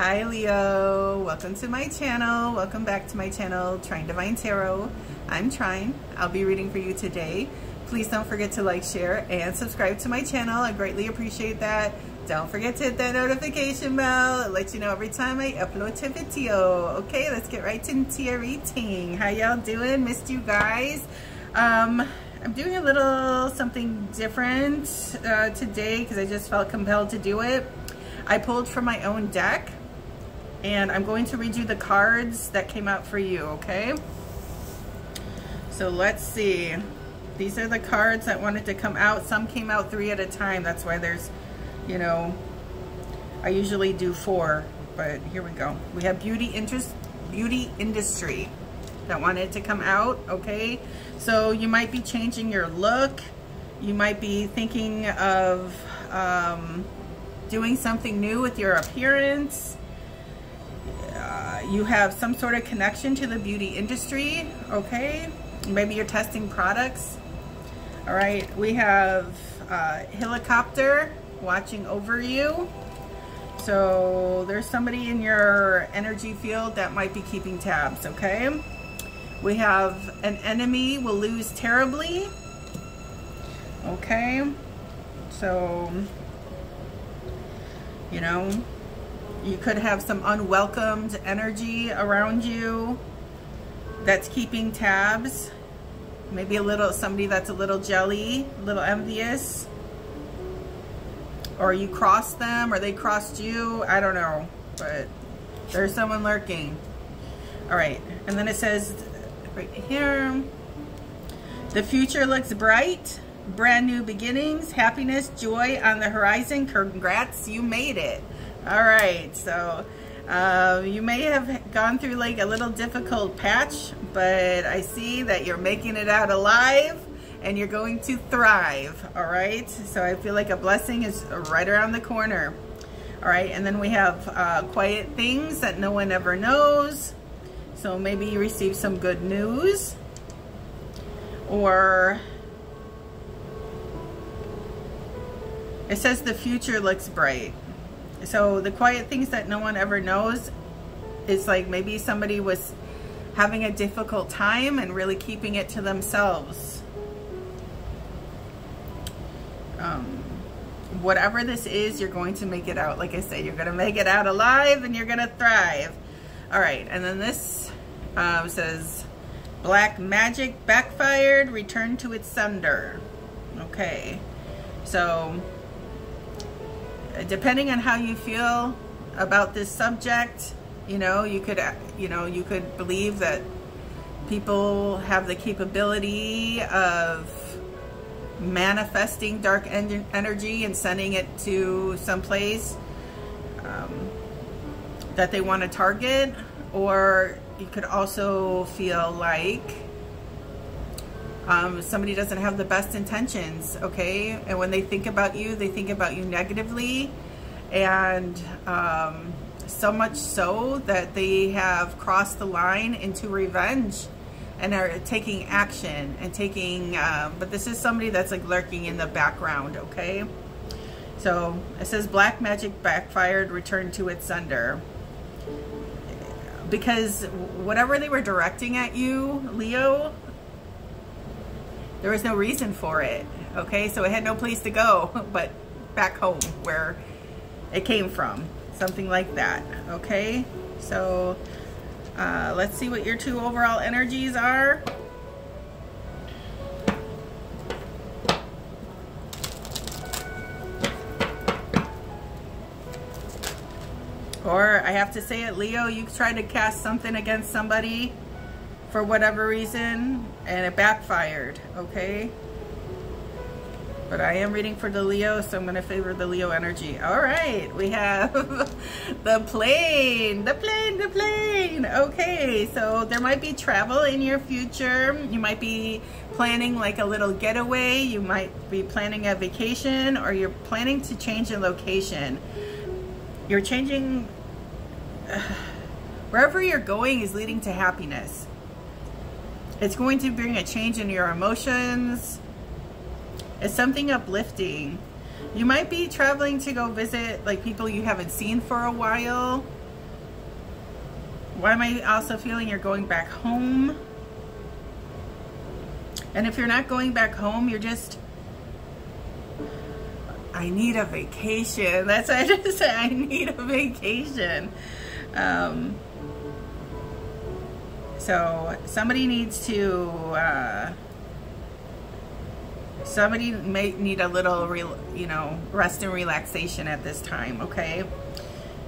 Hi Leo, welcome to my channel. Welcome back to my channel, Trine Divine Tarot. I'm Trine. I'll be reading for you today. Please don't forget to like, share, and subscribe to my channel. I greatly appreciate that. Don't forget to hit that notification bell. It lets you know every time I upload a video. Okay, let's get right into your reading. How y'all doing? Missed you guys. Um, I'm doing a little something different uh, today because I just felt compelled to do it. I pulled from my own deck and I'm going to read you the cards that came out for you, okay? So let's see. These are the cards that wanted to come out. Some came out three at a time. That's why there's, you know, I usually do four, but here we go. We have beauty interest, beauty industry that wanted to come out, okay? So you might be changing your look. You might be thinking of um, doing something new with your appearance you have some sort of connection to the beauty industry, okay? Maybe you're testing products. All right, we have uh, helicopter watching over you. So there's somebody in your energy field that might be keeping tabs, okay? We have an enemy will lose terribly. Okay, so, you know, you could have some unwelcomed energy around you that's keeping tabs. Maybe a little, somebody that's a little jelly, a little envious. Or you crossed them or they crossed you. I don't know. But there's someone lurking. All right. And then it says right here, the future looks bright. Brand new beginnings, happiness, joy on the horizon. Congrats, you made it. All right, so uh, you may have gone through like a little difficult patch, but I see that you're making it out alive and you're going to thrive, all right? So I feel like a blessing is right around the corner. All right, and then we have uh, quiet things that no one ever knows. So maybe you receive some good news or it says the future looks bright. So the quiet things that no one ever knows is like maybe somebody was having a difficult time and really keeping it to themselves. Um, whatever this is, you're going to make it out. Like I said, you're going to make it out alive and you're going to thrive. All right. And then this um, says, Black magic backfired, return to its sender. Okay. So depending on how you feel about this subject, you know, you could, you know, you could believe that people have the capability of manifesting dark en energy and sending it to some place um, that they want to target, or you could also feel like um, somebody doesn't have the best intentions, okay? And when they think about you, they think about you negatively. And um, so much so that they have crossed the line into revenge and are taking action and taking, um, but this is somebody that's like lurking in the background, okay? So it says black magic backfired, returned to its sender. Because whatever they were directing at you, Leo, there was no reason for it. Okay, so it had no place to go but back home where it came from. Something like that. Okay, so uh, let's see what your two overall energies are. Or I have to say it, Leo, you tried to cast something against somebody for whatever reason and it backfired, okay? But I am reading for the Leo, so I'm going to favor the Leo energy. All right, we have the plane, the plane, the plane. Okay, so there might be travel in your future. You might be planning like a little getaway. You might be planning a vacation or you're planning to change a location. You're changing, wherever you're going is leading to happiness. It's going to bring a change in your emotions. It's something uplifting. You might be traveling to go visit like people you haven't seen for a while. why am I also feeling you're going back home? And if you're not going back home, you're just, I need a vacation. That's what I just said. I need a vacation. Um, so somebody needs to, uh, somebody may need a little, you know, rest and relaxation at this time, okay?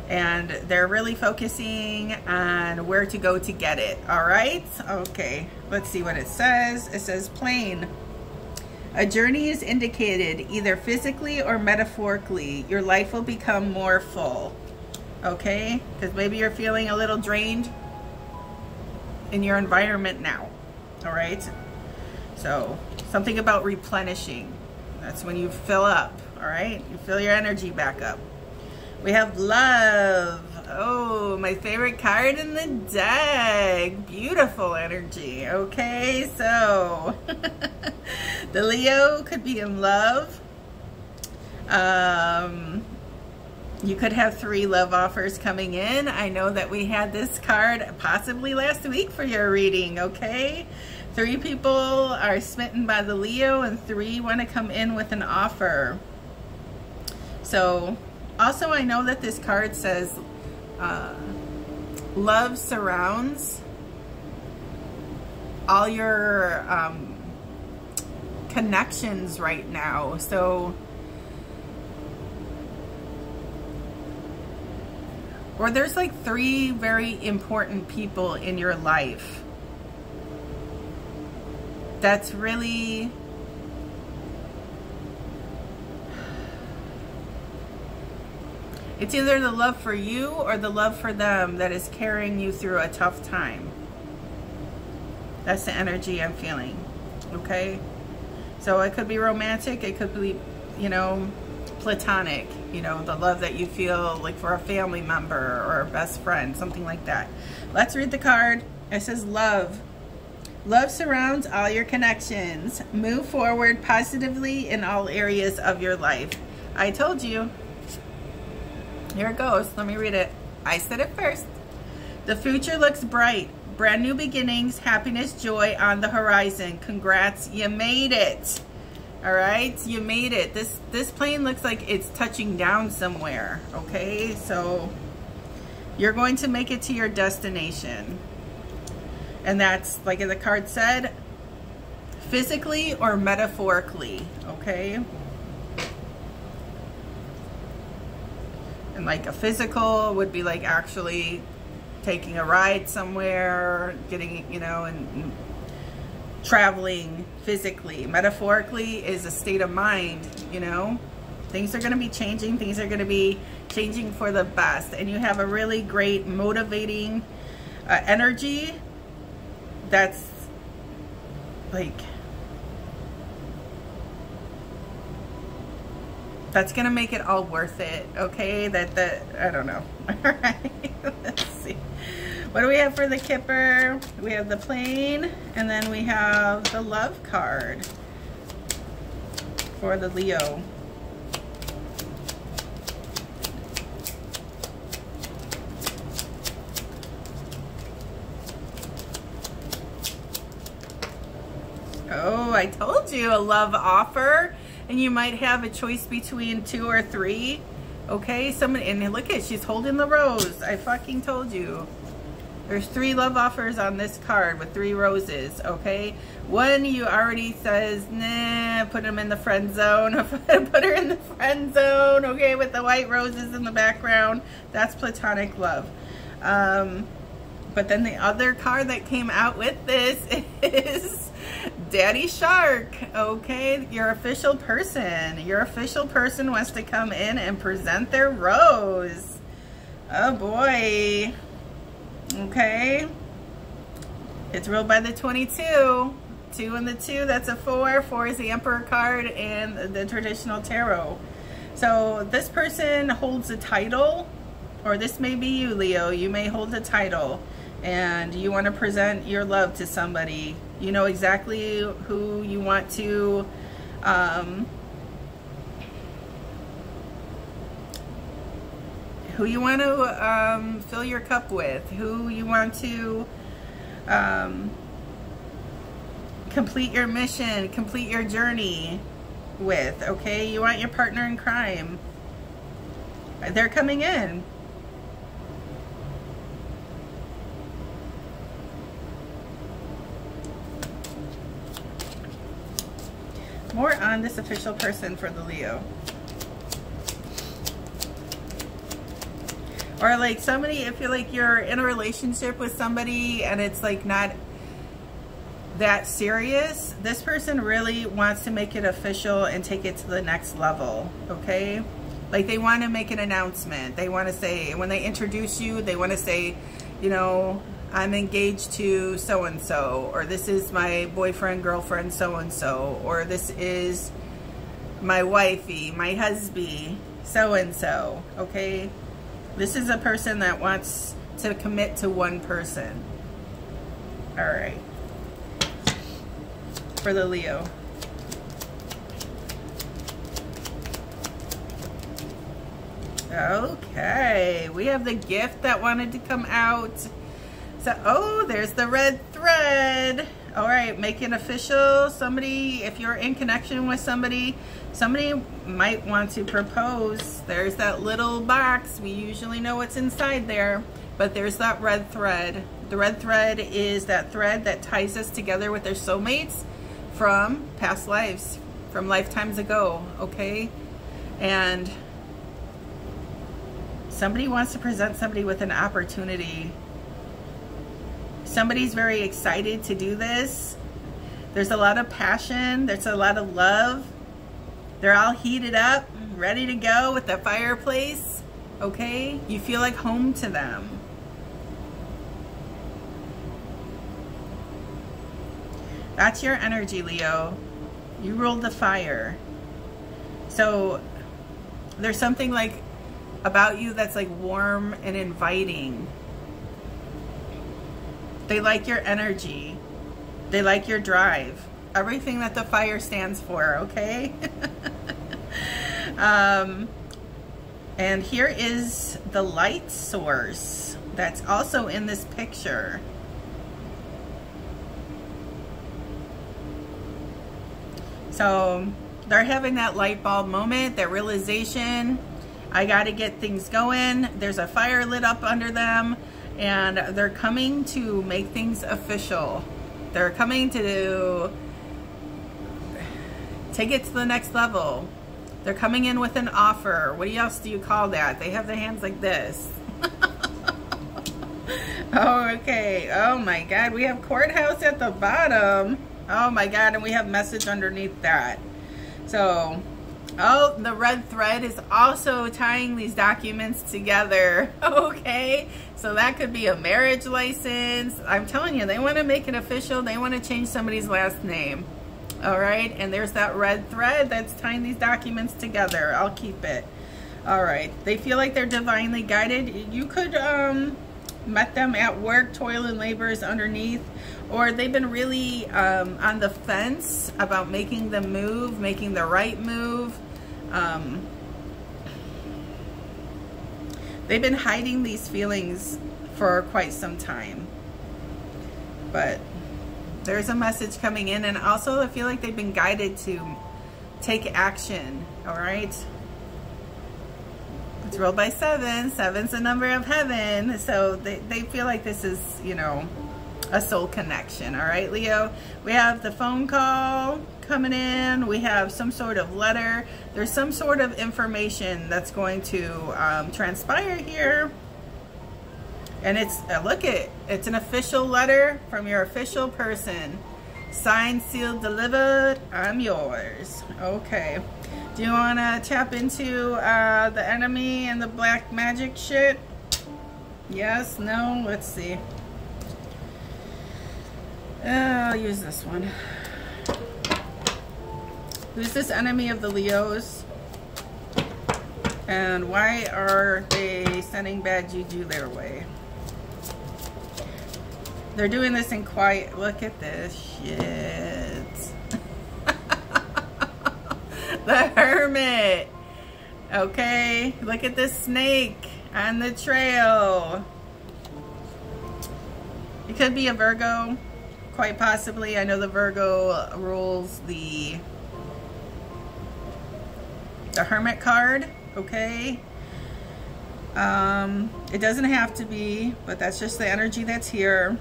And they're really focusing on where to go to get it, all right? Okay, let's see what it says. It says plane. A journey is indicated either physically or metaphorically. Your life will become more full, okay? Because maybe you're feeling a little drained in your environment now, all right? So something about replenishing. That's when you fill up, all right? You fill your energy back up. We have love. Oh, my favorite card in the deck. Beautiful energy. Okay, so the Leo could be in love. Um, you could have three love offers coming in. I know that we had this card possibly last week for your reading, okay? Three people are smitten by the Leo and three want to come in with an offer. So, also I know that this card says uh, love surrounds all your um, connections right now. So, or there's like three very important people in your life that's really it's either the love for you or the love for them that is carrying you through a tough time. That's the energy I'm feeling okay? So it could be romantic it could be you know platonic, you know, the love that you feel like for a family member or a best friend, something like that. Let's read the card. It says love. Love surrounds all your connections. Move forward positively in all areas of your life. I told you. Here it goes. Let me read it. I said it first. The future looks bright. Brand new beginnings, happiness, joy on the horizon. Congrats, you made it. All right, you made it. This this plane looks like it's touching down somewhere. Okay, so you're going to make it to your destination. And that's, like the card said, physically or metaphorically, okay? And like a physical would be like actually taking a ride somewhere, getting, you know, and traveling physically. Metaphorically is a state of mind, you know. Things are going to be changing. Things are going to be changing for the best. And you have a really great motivating uh, energy that's like that's gonna make it all worth it okay that that I don't know all right what do we have for the Kipper? We have the plane, and then we have the love card for the Leo. Oh, I told you a love offer and you might have a choice between two or three. Okay, someone, and look at, she's holding the rose. I fucking told you. There's three love offers on this card with three roses, okay? One you already says, nah, put them in the friend zone. put her in the friend zone, okay, with the white roses in the background. That's platonic love. Um, but then the other card that came out with this is Daddy Shark, okay? Your official person. Your official person wants to come in and present their rose. Oh boy. Okay. It's ruled by the 22. Two and the two, that's a four. Four is the Emperor card and the traditional tarot. So this person holds a title, or this may be you, Leo. You may hold a title and you want to present your love to somebody. You know exactly who you want to um, who you want to um, fill your cup with, who you want to um, complete your mission, complete your journey with, okay? You want your partner in crime. They're coming in. More on this official person for the Leo. Or like somebody, if you're like you're in a relationship with somebody and it's like not that serious, this person really wants to make it official and take it to the next level, okay? Like they want to make an announcement. They want to say, when they introduce you, they want to say, you know, I'm engaged to so-and-so, or this is my boyfriend, girlfriend, so-and-so, or this is my wifey, my husband, so-and-so, okay? This is a person that wants to commit to one person. All right. For the Leo. Okay, we have the gift that wanted to come out. So, oh, there's the red thread. All right, make it official. Somebody, if you're in connection with somebody, somebody might want to propose. There's that little box. We usually know what's inside there, but there's that red thread. The red thread is that thread that ties us together with our soulmates from past lives, from lifetimes ago, okay? And somebody wants to present somebody with an opportunity. Somebody's very excited to do this. There's a lot of passion. There's a lot of love. They're all heated up, ready to go with the fireplace. Okay? You feel like home to them. That's your energy, Leo. You ruled the fire. So there's something like about you that's like warm and inviting. They like your energy. They like your drive. Everything that the fire stands for, okay? um, and here is the light source that's also in this picture. So they're having that light bulb moment, that realization I got to get things going. There's a fire lit up under them and they're coming to make things official. They're coming to take it to the next level. They're coming in with an offer. What else do you call that? They have their hands like this. oh, okay. Oh my God. We have courthouse at the bottom. Oh my God. And we have message underneath that. So Oh, the red thread is also tying these documents together. Okay, so that could be a marriage license. I'm telling you, they want to make it official. They want to change somebody's last name. All right, and there's that red thread that's tying these documents together. I'll keep it. All right, they feel like they're divinely guided. You could um, met them at work, toil and labor is underneath, or they've been really um, on the fence about making the move, making the right move. Um, they've been hiding these feelings for quite some time. But there's a message coming in, and also I feel like they've been guided to take action, all right? It's rolled by seven. Seven's the number of heaven. So they, they feel like this is, you know, a soul connection. All right, Leo. We have the phone call coming in. We have some sort of letter. There's some sort of information that's going to um, transpire here. And it's, uh, look it, it's an official letter from your official person. Signed, sealed, delivered. I'm yours. Okay. Do you want to tap into uh, the enemy and the black magic shit? Yes? No? Let's see. Uh, I'll use this one. Who's this enemy of the Leos? And why are they sending bad juju their way? They're doing this in quiet. Look at this shit. the Hermit. Okay, look at this snake. on the trail. It could be a Virgo, quite possibly. I know the Virgo rules the the Hermit card, okay? Um, it doesn't have to be, but that's just the energy that's here.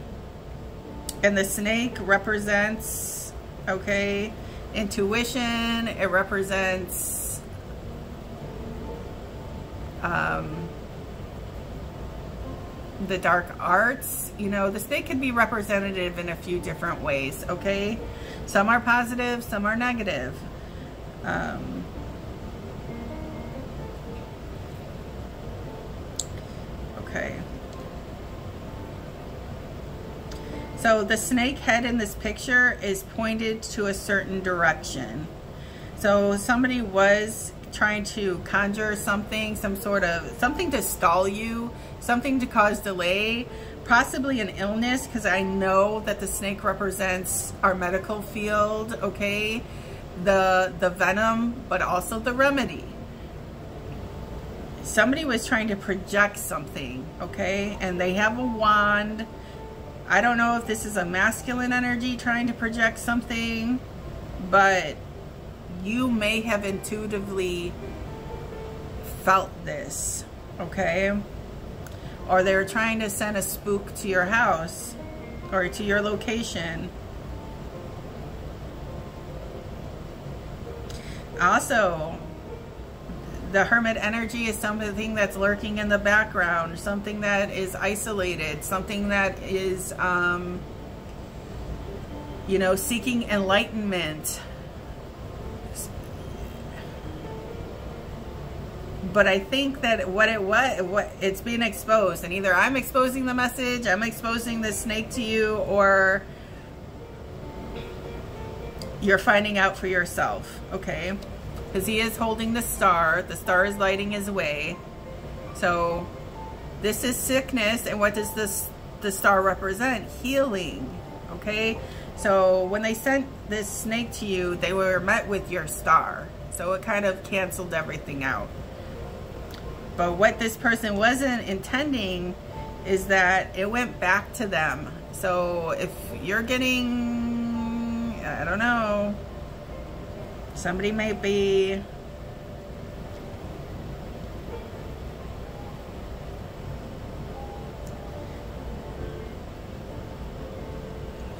And the snake represents, okay, intuition. It represents um, the dark arts. You know, the snake can be representative in a few different ways, okay? Some are positive, some are negative. Um, okay. So the snake head in this picture is pointed to a certain direction. So somebody was trying to conjure something, some sort of, something to stall you, something to cause delay, possibly an illness, because I know that the snake represents our medical field, okay? The, the venom, but also the remedy. Somebody was trying to project something, okay? And they have a wand. I don't know if this is a masculine energy trying to project something, but you may have intuitively felt this, okay? Or they're trying to send a spook to your house or to your location. Also, the hermit energy is something that's lurking in the background, something that is isolated, something that is, um, you know, seeking enlightenment, but I think that what it what it's being exposed, and either I'm exposing the message, I'm exposing the snake to you, or you're finding out for yourself, okay? Because he is holding the star. The star is lighting his way. So this is sickness, and what does this the star represent? Healing, okay? So when they sent this snake to you, they were met with your star. So it kind of canceled everything out. But what this person wasn't intending is that it went back to them. So if you're getting, I don't know, somebody might be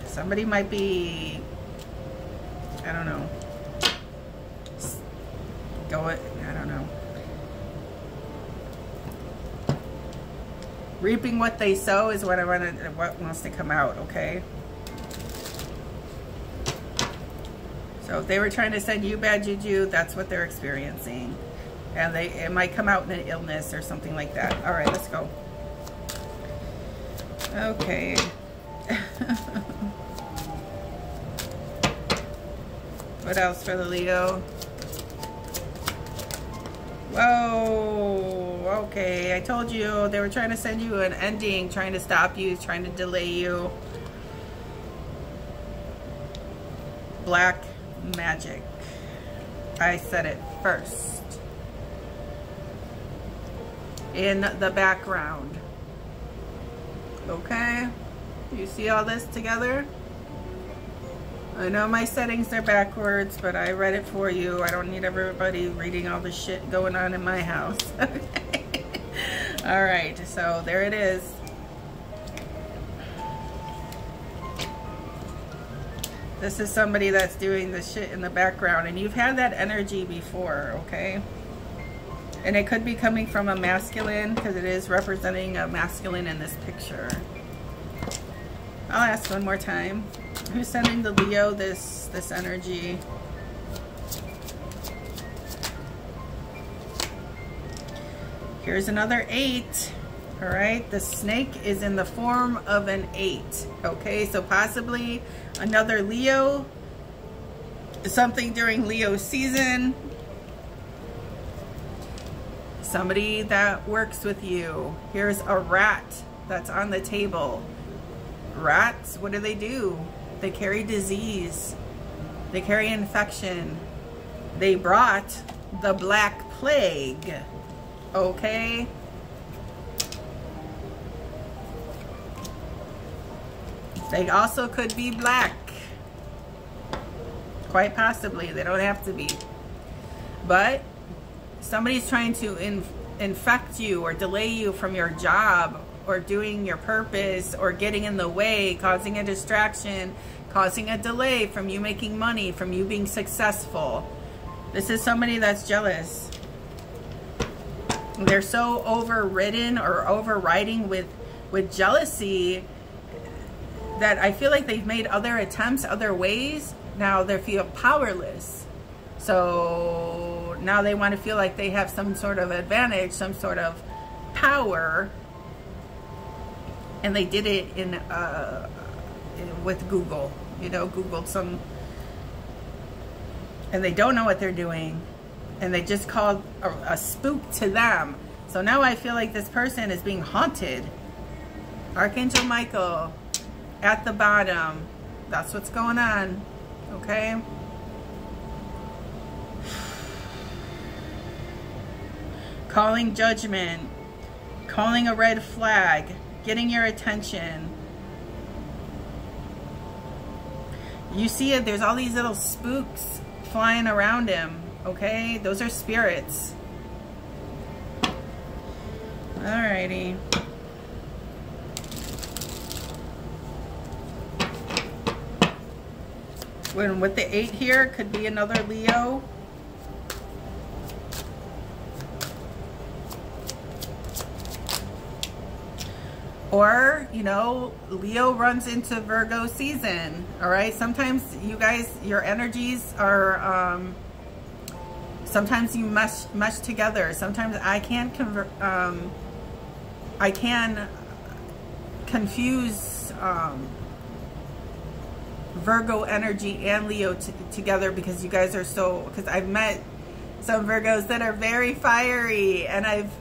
somebody might be I don't know go it I don't know Reaping what they sow is what I want to, what wants to come out, okay? So if they were trying to send you bad juju, that's what they're experiencing. And they it might come out in an illness or something like that. All right, let's go. Okay. what else for the Leo? Whoa, okay. I told you they were trying to send you an ending, trying to stop you, trying to delay you. Black magic. I said it first. In the background. Okay? You see all this together? I know my settings are backwards, but I read it for you. I don't need everybody reading all the shit going on in my house. all right, so there it is. This is somebody that's doing the shit in the background, and you've had that energy before, okay? And it could be coming from a masculine, because it is representing a masculine in this picture. I'll ask one more time. Who's sending the Leo this, this energy? Here's another eight. All right, the snake is in the form of an eight. Okay, so possibly another Leo, something during Leo season. Somebody that works with you. Here's a rat that's on the table. Rats, what do they do? They carry disease. They carry infection. They brought the Black Plague okay. They also could be black. Quite possibly, they don't have to be. But somebody's trying to in, infect you or delay you from your job or doing your purpose or getting in the way, causing a distraction, causing a delay from you making money, from you being successful. This is somebody that's jealous. They're so overridden or overriding with, with jealousy that I feel like they've made other attempts, other ways. Now they feel powerless. So now they want to feel like they have some sort of advantage, some sort of power. And they did it in uh, with Google. You know, Googled some, and they don't know what they're doing, and they just called a, a spook to them. So now I feel like this person is being haunted. Archangel Michael at the bottom. That's what's going on. Okay? Calling judgment. Calling a red flag. Getting your attention. You see it, there's all these little spooks flying around him. Okay? Those are spirits. Alrighty. When with the eight here, could be another Leo. Or, you know, Leo runs into Virgo season, all right? Sometimes you guys, your energies are, um, sometimes you mesh, mesh together. Sometimes I can convert, um, I can confuse, um, Virgo energy and Leo together because you guys are so, because I've met some Virgos that are very fiery and I've,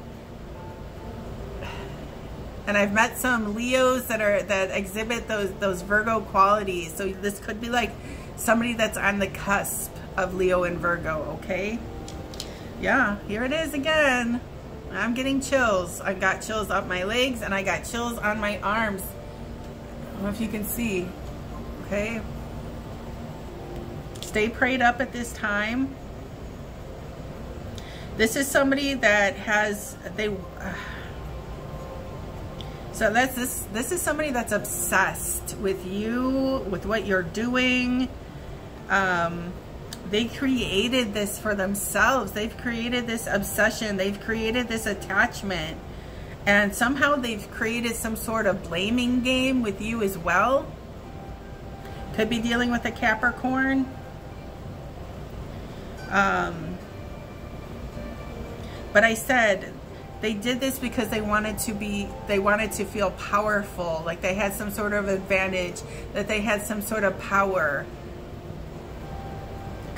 and I've met some Leos that are, that exhibit those, those Virgo qualities. So this could be like somebody that's on the cusp of Leo and Virgo, okay? Yeah, here it is again. I'm getting chills. I've got chills up my legs and I got chills on my arms. I don't know if you can see okay? Stay prayed up at this time. This is somebody that has, they, uh, so that's this, this is somebody that's obsessed with you, with what you're doing. Um, they created this for themselves. They've created this obsession. They've created this attachment. And somehow they've created some sort of blaming game with you as well. Could be dealing with a Capricorn. Um, but I said they did this because they wanted to be, they wanted to feel powerful, like they had some sort of advantage, that they had some sort of power.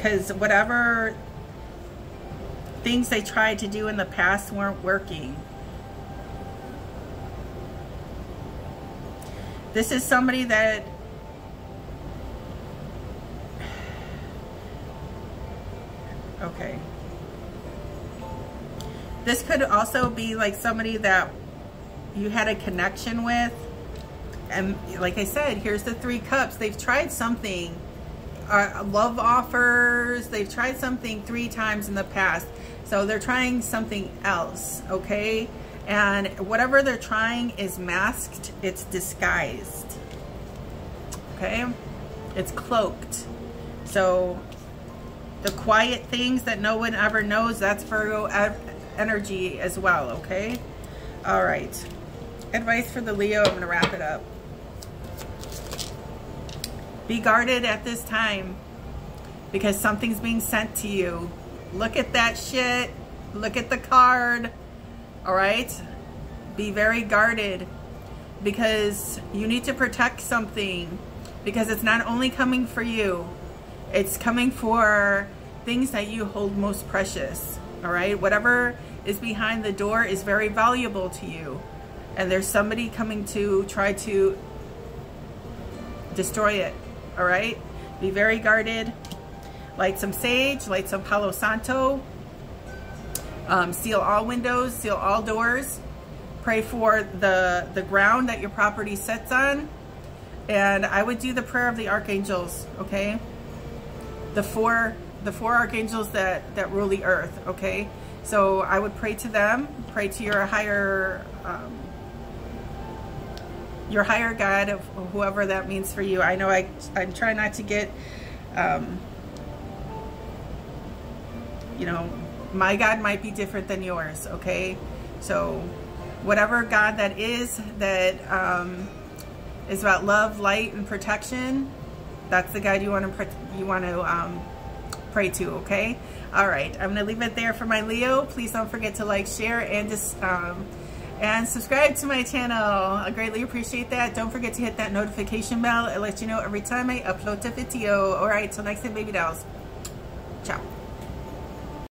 Because whatever things they tried to do in the past weren't working. This is somebody that Okay. This could also be like somebody that you had a connection with. And like I said, here's the three cups. They've tried something. Uh, love offers. They've tried something three times in the past. So they're trying something else, okay? And whatever they're trying is masked. It's disguised. Okay? It's cloaked. So the quiet things that no one ever knows, that's Virgo energy as well, okay? All right. Advice for the Leo, I'm to wrap it up. Be guarded at this time because something's being sent to you. Look at that shit. Look at the card. All right? Be very guarded because you need to protect something because it's not only coming for you, it's coming for things that you hold most precious, all right? Whatever is behind the door is very valuable to you. And there's somebody coming to try to destroy it, all right? Be very guarded. Light some sage, light some Palo Santo. Um, seal all windows, seal all doors. Pray for the, the ground that your property sits on. and I would do the prayer of the archangels, okay? The four the four archangels that that rule the earth, okay? So I would pray to them, pray to your higher um, your higher God of whoever that means for you. I know I I'm trying not to get um, you know, my God might be different than yours, okay? So whatever God that is that um, is about love, light, and protection, that's the God you want to you want to um, pray to, okay? All right, I'm gonna leave it there for my Leo. Please don't forget to like, share, and just um, and subscribe to my channel. I greatly appreciate that. Don't forget to hit that notification bell. It lets you know every time I upload a video. All right, till next time, baby dolls.